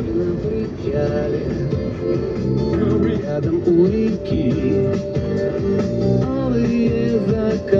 море на причале, рядом у реки, алые закаты.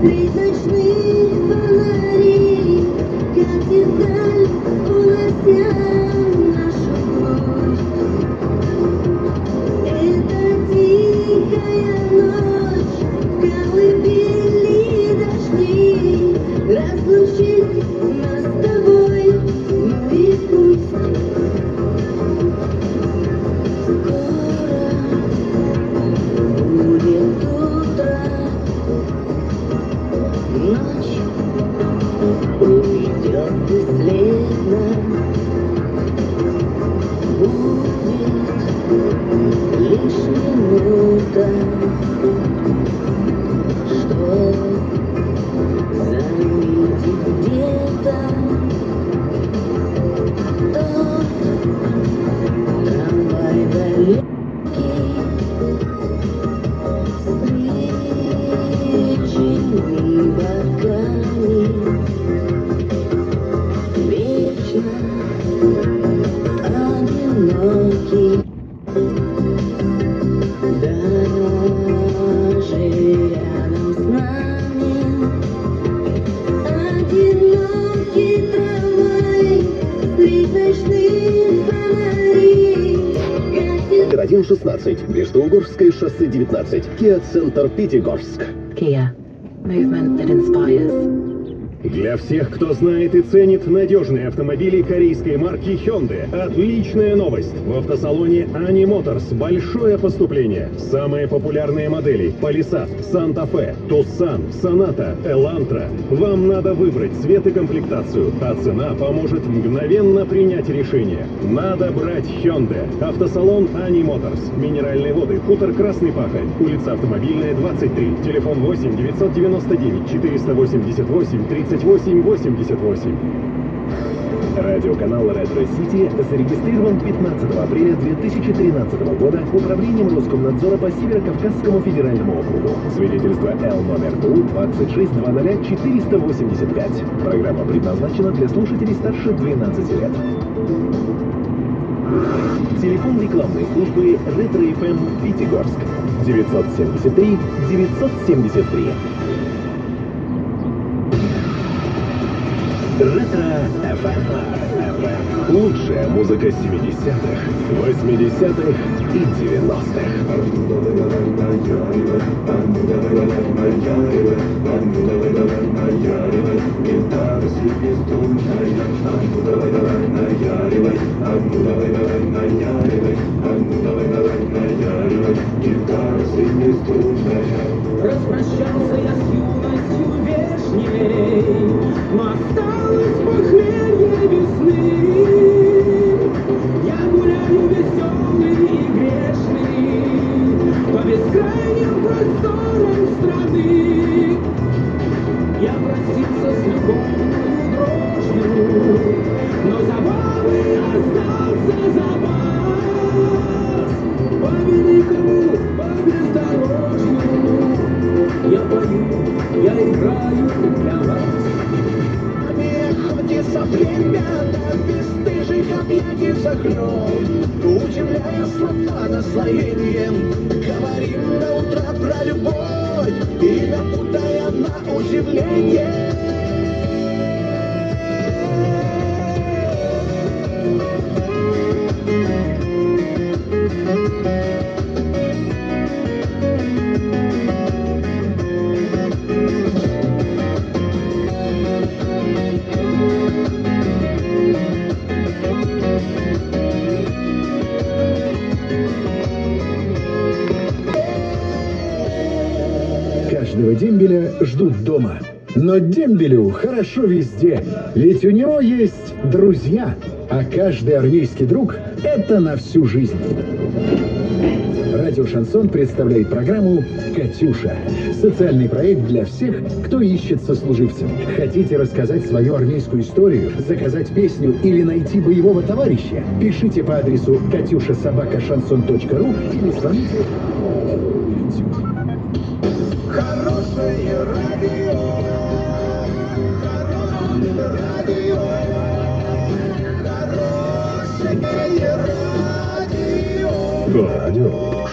Please. 116, Междугорское шоссе 19, Kia Центр Пятигорск. Kia. Movement that inspires. Для всех, кто знает и ценит надежные автомобили корейской марки Hyundai, отличная новость. В автосалоне Ани Motors большое поступление. Самые популярные модели – Palisade, Santa Fe, Tucson, Sonata, Elantra. Вам надо выбрать цвет и комплектацию, а цена поможет мгновенно принять решение. Надо брать Hyundai. Автосалон Ани Motors. Минеральные воды. Хутор Красный Пахарь. Улица Автомобильная, 23. Телефон 8 999 488 30 3888. Радиоканал Ретро Сити зарегистрирован 15 апреля 2013 года Управлением Роскомнадзора по Северо-Кавказскому федеральному округу. Свидетельство Л номер ТУ 2620485. Программа предназначена для слушателей старше 12 лет. Телефон рекламной службы Ретро ФМ Пятигорск 973 973. Ретро ФМ. Лучшая музыка 70-х, 80-х и 90-х. Играю для вас. Охотится племя до бесстыжих объятий захлеб, Удивляя слова наслоением, говорим до утра про любовь, И напутая на удивление. Каждого дембеля ждут дома. Но дембелю хорошо везде, ведь у него есть друзья, а каждый армейский друг – это на всю жизнь. Радио «Шансон» представляет программу «Катюша». Социальный проект для всех, кто ищет сослуживцев. Хотите рассказать свою армейскую историю, заказать песню или найти боевого товарища? Пишите по адресу катюшасобакашансон.ру или звоните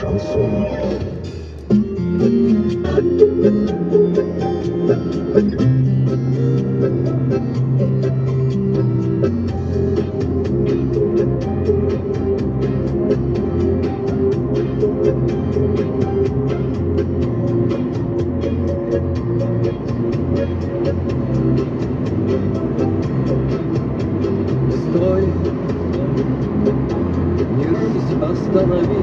Шансон. Стой, не остановись.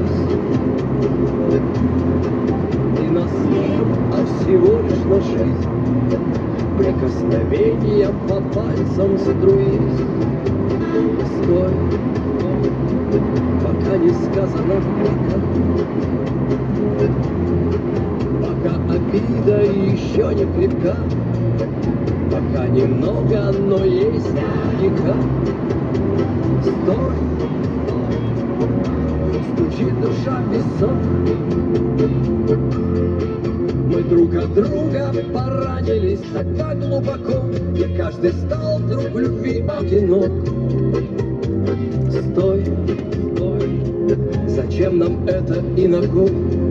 По пальцам струись. Стой, пока не сказано пока. Обида еще не крепка. Пока немного, но есть века. Стой, стучит душа в висок. Мы друг от друга поранились так глубоко, И каждый стал друг любви одинок. Стой, стой, зачем нам это и на ком?